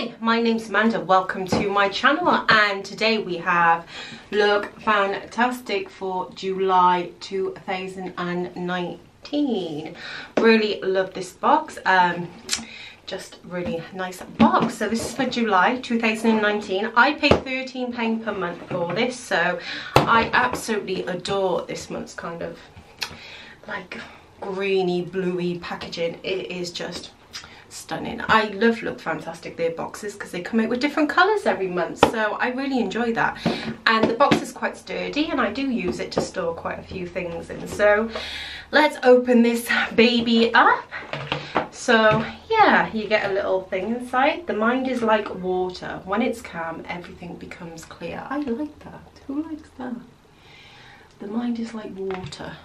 Hi, my name's Amanda. Welcome to my channel and today we have Look Fantastic for July 2019. Really love this box. Um, just really nice box. So this is for July 2019. I pay £13 per month for this so I absolutely adore this month's kind of like greeny bluey packaging. It is just stunning. I love Look Fantastic their boxes because they come out with different colours every month so I really enjoy that. And the box is quite sturdy and I do use it to store quite a few things in. So let's open this baby up. So yeah you get a little thing inside. The mind is like water. When it's calm everything becomes clear. I like that. Who likes that? The mind is like water.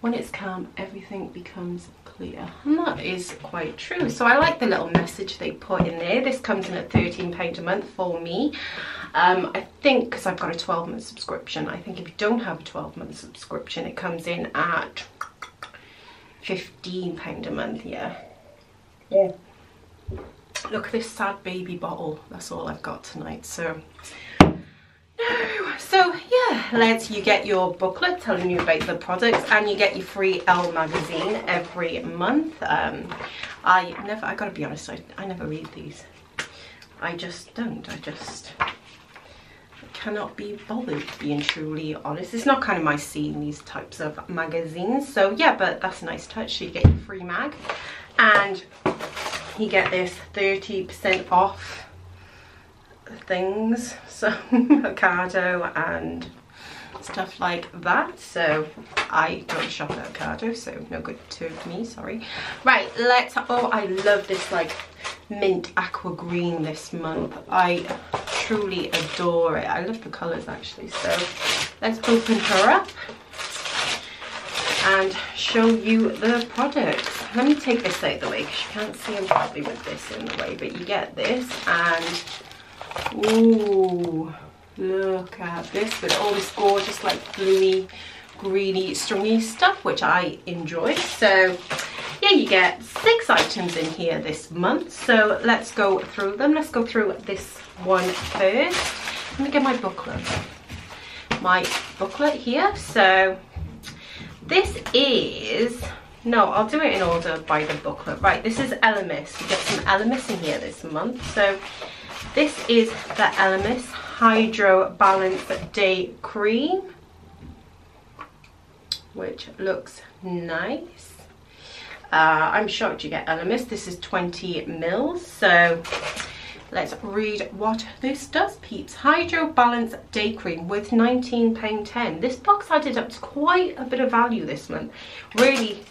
When it's calm everything becomes clear. And that is quite true. So i like the little message they put in there. This comes in at 13 pound a month for me. Um, i think because i've got a 12 month subscription i think if you don't have a 12 month subscription it comes in at 15 pound a month yeah. Yeah. Look at this sad baby bottle. That's all i've got tonight so no. So yeah let's you get your booklet telling you about the products and you get your free Elle magazine every month. Um, I never I gotta be honest I, I never read these. I just don't I just cannot be bothered being truly honest. It's not kind of my scene these types of magazines. So yeah but that's a nice touch. So you get your free mag and you get this 30% off things so Ocado and stuff like that. So I don't shop at Ocado so no good to me sorry. Right let's oh I love this like mint aqua green this month. I truly adore it. I love the colors actually. So let's open her up and show you the products. Let me take this out of the way because you can't see them probably with this in the way but you get this and Ooh, look at this with all this gorgeous like bluey, greeny, stringy stuff, which I enjoy. So yeah, you get six items in here this month. So let's go through them. Let's go through this one first. Let me get my booklet. My booklet here. So this is no, I'll do it in order by the booklet. Right, this is Elemis. We get some Elemis in here this month. So this is the Elemis Hydra Balance Day Cream, which looks nice. Uh, I'm shocked you get Elemis. This is 20 mils, so let's read what this does, peeps. Hydra Balance Day Cream with £19.10. This box added up to quite a bit of value this month. Really,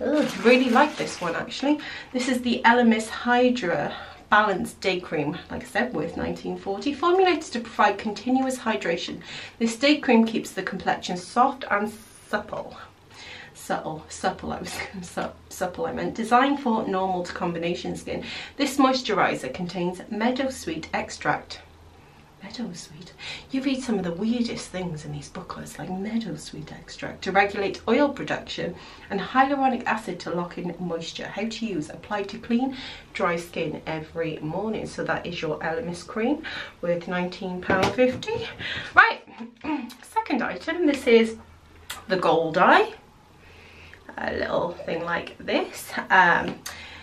ugh, really like this one actually. This is the Elemis Hydra Balanced Day Cream, like I said, worth 1940. Formulated to provide continuous hydration, this day cream keeps the complexion soft and supple. Subtle, supple, I was su supple, I meant. Designed for normal to combination skin, this moisturiser contains meadowsweet extract meadowsweet. You read some of the weirdest things in these booklets, like meadowsweet extract to regulate oil production and hyaluronic acid to lock in moisture. How to use, apply to clean, dry skin every morning. So that is your Elemis cream worth £19.50. Right, second item, this is the Gold Eye. A little thing like this. Um,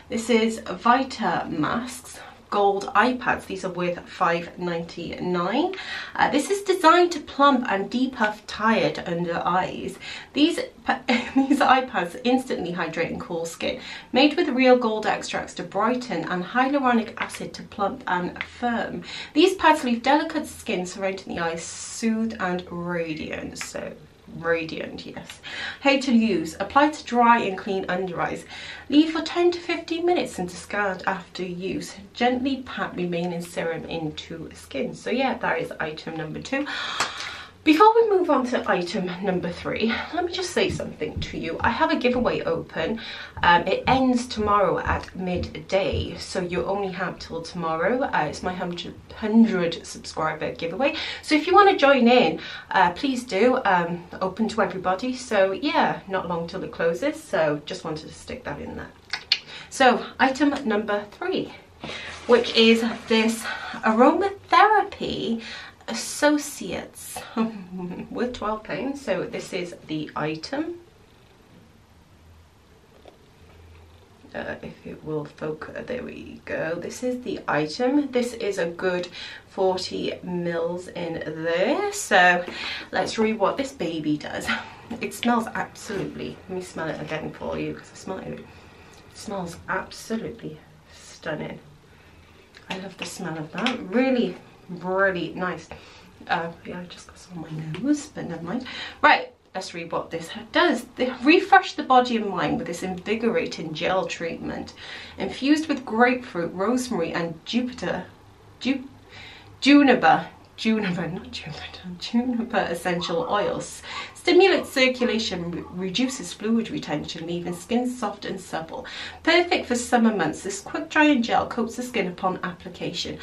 this is Vita Masks gold eye pads. These are worth $5.99. Uh, this is designed to plump and depuff tired under eyes. These, these eye pads instantly hydrate and cool skin. Made with real gold extracts to brighten and hyaluronic acid to plump and firm. These pads leave delicate skin surrounding the eyes soothed and radiant. So radiant yes. How to use. Apply to dry and clean under eyes. Leave for 10 to 15 minutes and discard after use. Gently pat remaining serum into skin. So yeah that is item number two before we move on to item number three, let me just say something to you. I have a giveaway open. Um, it ends tomorrow at midday, so you only have till tomorrow. Uh, it's my 100, 100 subscriber giveaway. So if you want to join in, uh, please do. Um, open to everybody. So yeah, not long till it closes. So just wanted to stick that in there. So item number three. which is this aromatherapy associates. With 12 pounds. So this is the item. Uh, if it will focus there we go. This is the item. This is a good 40 mils in there. So let's read what this baby does. It smells absolutely let me smell it again for you because I smell it. It smells absolutely stunning. I love the smell of that. Really really nice. Uh, yeah, I just got some on my nose, but never mind. Right, let's read what this does. They refresh the body and mind with this invigorating gel treatment. Infused with grapefruit, rosemary and Jupiter, Ju juniper, juniper, not juniper, juniper essential oils. Stimulates circulation, reduces fluid retention, leaving skin soft and supple. Perfect for summer months, this quick drying gel coats the skin upon application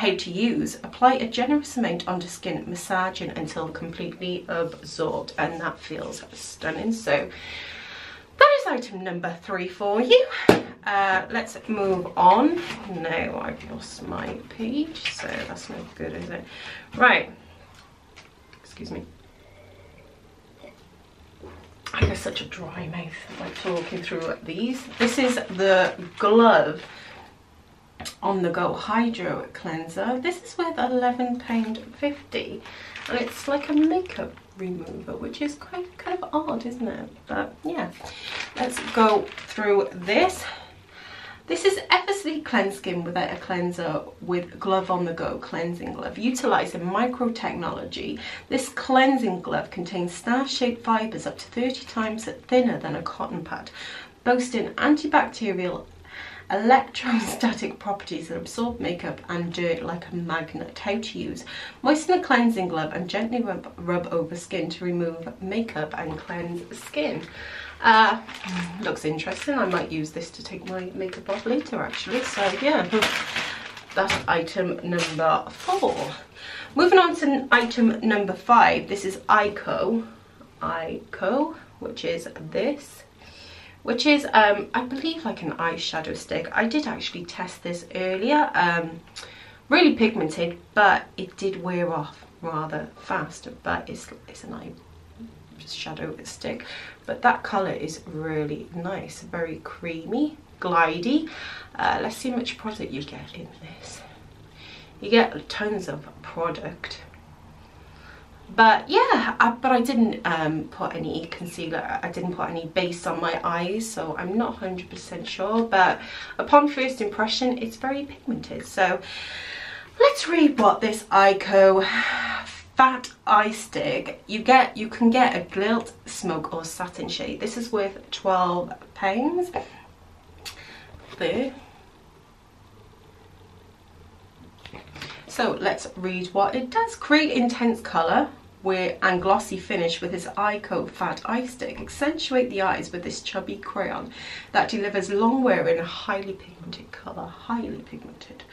how to use, apply a generous amount onto skin, massaging until completely absorbed and that feels stunning. So that is item number three for you. Uh, let's move on. No, I've lost my page, so that's no good, is it? Right, excuse me. I have such a dry mouth by talking through these. This is the GLOV on the go hydro cleanser. This is worth 11 pound 50 and it's like a makeup remover which is quite kind of odd isn't it? But yeah let's go through this. This is effortlessly cleanse skin without a cleanser with GLOV on the go cleansing glove utilizing micro technology this cleansing glove contains star shaped fibers up to 30 times thinner than a cotton pad boasting antibacterial electrostatic properties that absorb makeup and dirt like a magnet. How to use. Moisten a cleansing glove and gently rub, rub over skin to remove makeup and cleanse skin. Uh, looks interesting. I might use this to take my makeup off later actually. So yeah, that's item number four. Moving on to item number five. This is Eyeko, Eyeko, which is this which is um, I believe like an eyeshadow stick. I did actually test this earlier, um, really pigmented, but it did wear off rather fast, but it's, it's an eye shadow stick. But that colour is really nice, very creamy, glidey. Uh, let's see how much product you get in this. You get tons of product but yeah I, but I didn't um, put any concealer I didn't put any base on my eyes so I'm not 100% sure. But upon first impression it's very pigmented. So let's read what this Eyeko fat eye stick you get you can get a gilt smoke or satin shade. This is worth 12 pounds. There. So let's read what it does. Create intense color where, and glossy finish with his Eyeko Fat Eye Stick accentuate the eyes with this chubby crayon that delivers long wear in a highly pigmented colour, highly pigmented.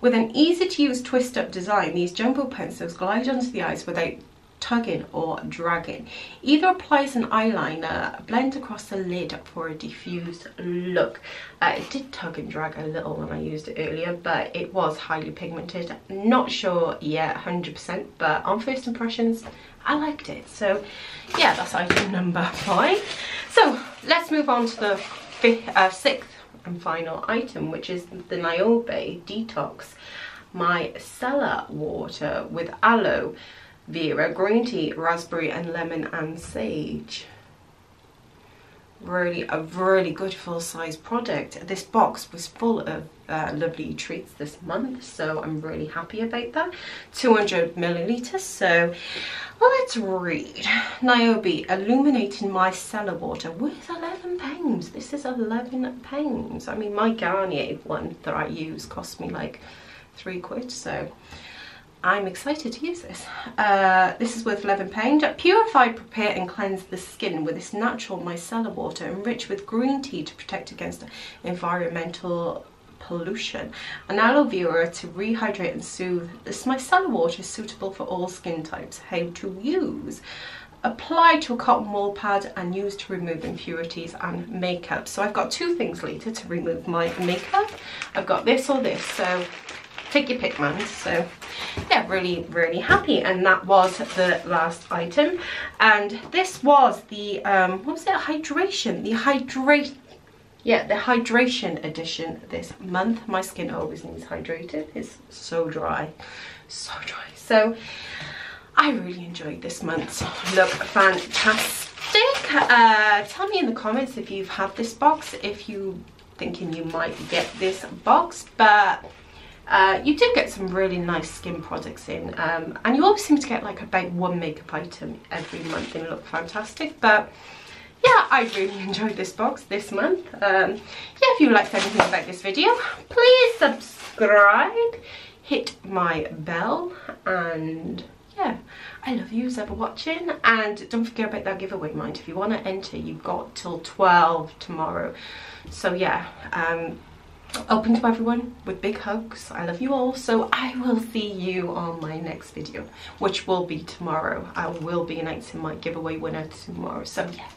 With an easy to use twist up design, these jumbo pencils glide onto the eyes without tugging or dragging. Either applies an eyeliner, blend across the lid for a diffused look. Uh, it did tug and drag a little when I used it earlier, but it was highly pigmented. Not sure yet 100%, but on first impressions, I liked it. So yeah, that's item number five. So let's move on to the fifth, uh, sixth and final item, which is the Niobe Detox Micellar Water with Aloe Vera, green tea, raspberry and lemon and sage. Really, a really good full size product. This box was full of uh, lovely treats this month, so I'm really happy about that. 200 milliliters, so let's read. Niobe Illuminating Micellar Water worth 11 pounds. This is 11 pounds. I mean, my Garnier one that I use cost me like three quid, so I'm excited to use this. Uh, this is worth £11. Purify, prepare and cleanse the skin with this natural micellar water enriched with green tea to protect against environmental pollution. An aloe vera to rehydrate and soothe. This micellar water is suitable for all skin types. How to use. Apply to a cotton wool pad and use to remove impurities and makeup. So I've got two things later to remove my makeup. I've got this or this, so take your pick man. So yeah really really happy. And that was the last item. And this was the um what was it? Hydration. The hydrate yeah the hydration edition this month. My skin always needs hydrated. It's so dry. So dry. So i really enjoyed this month's look. Fantastic. Uh tell me in the comments if you've had this box if you thinking you might get this box. But uh, you do get some really nice skin products in um, and you always seem to get like about one makeup item every month and look fantastic but yeah I really enjoyed this box this month. Um, yeah if you liked anything about this video please subscribe hit my bell and yeah I love you ever watching and don't forget about that giveaway mind if you want to enter you've got till 12 tomorrow. So yeah um, open to everyone with big hugs. I love you all. So i will see you on my next video which will be tomorrow. I will be announcing my giveaway winner tomorrow. So yeah